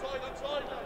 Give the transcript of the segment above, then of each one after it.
Onside, onside.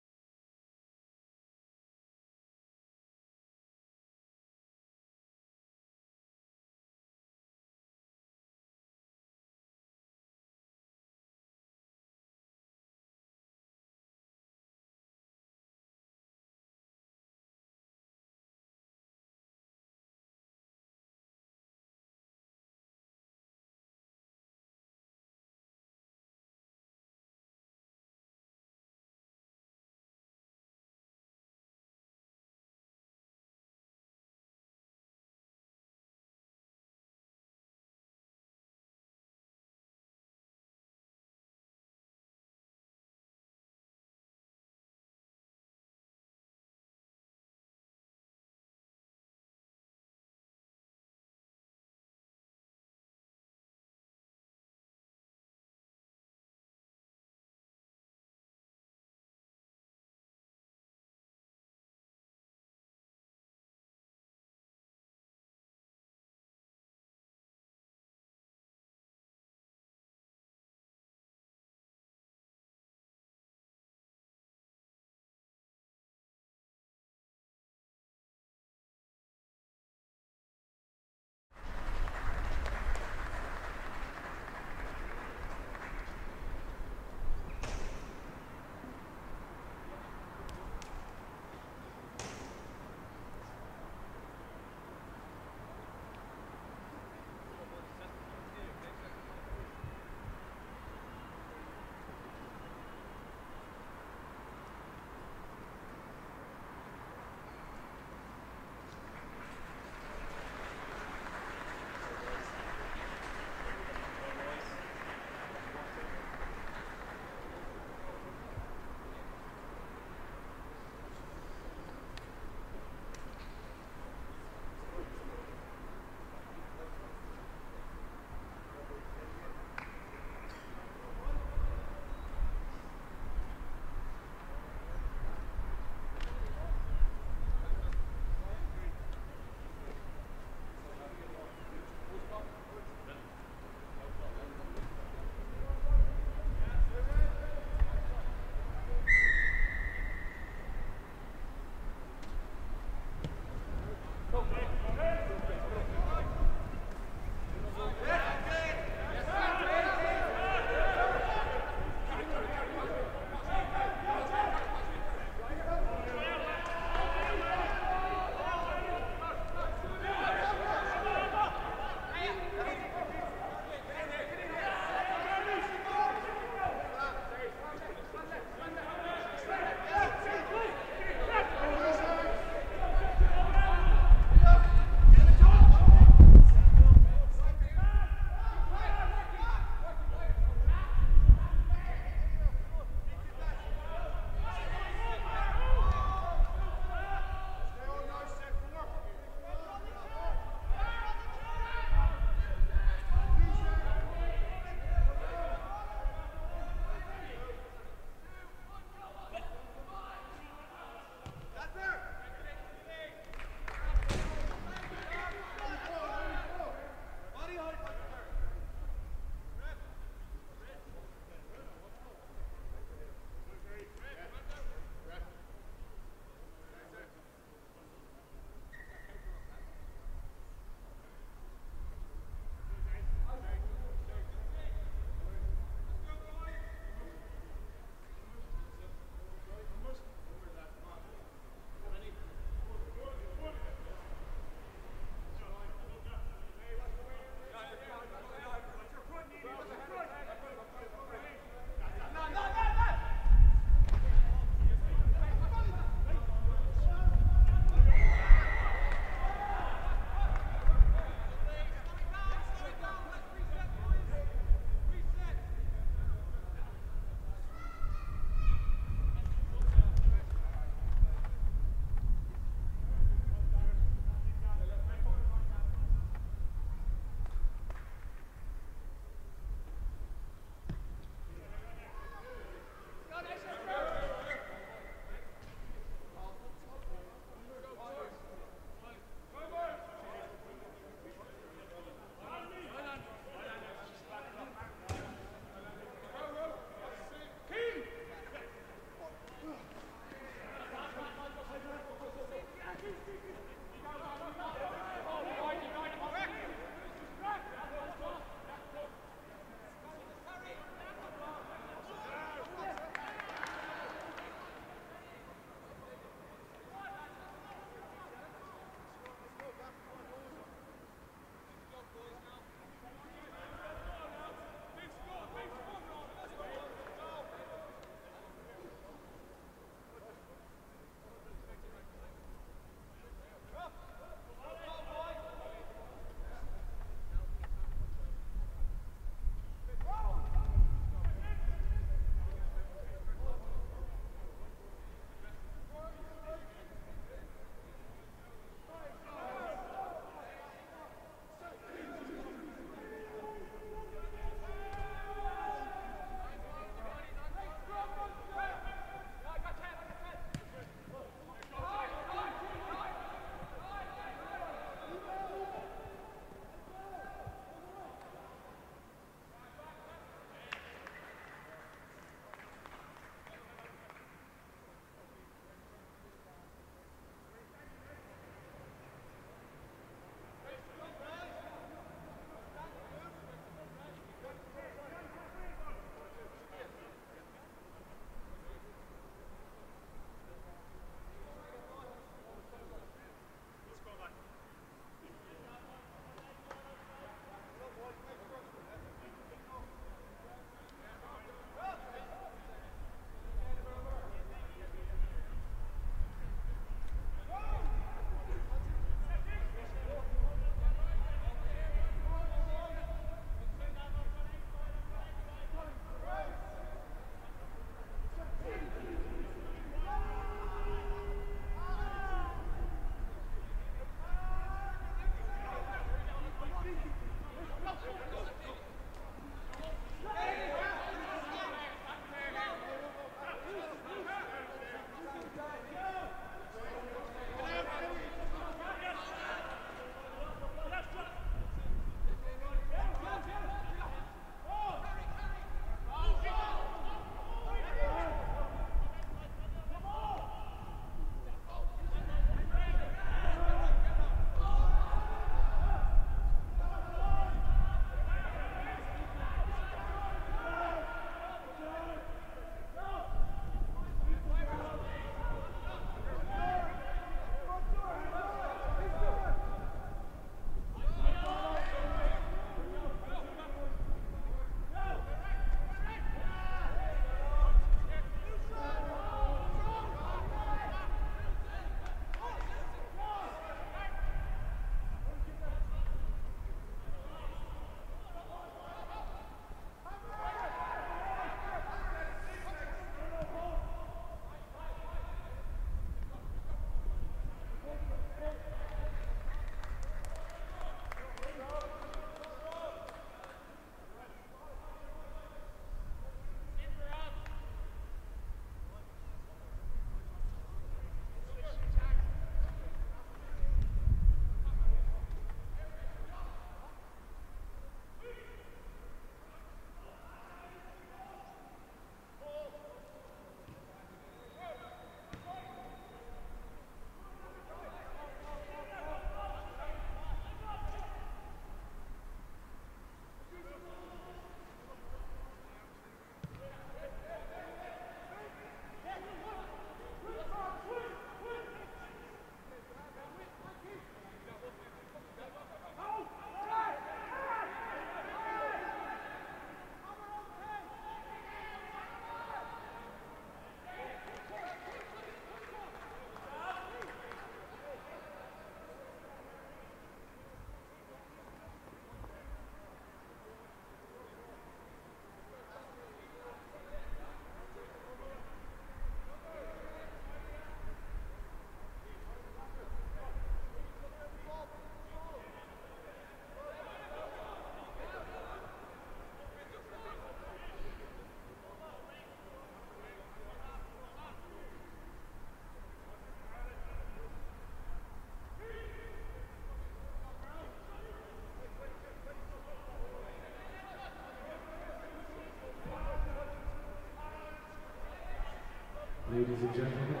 Gentlemen,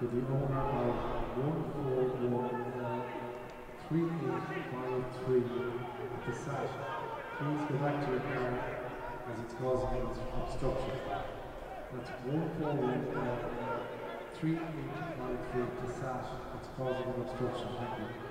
to the owner of 1413853 at the site, please go back to your car as it's causing obstruction. That's 1413853 at the site, it's causing an obstruction. Thank you.